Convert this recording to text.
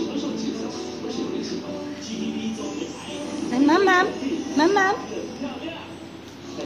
承受极小和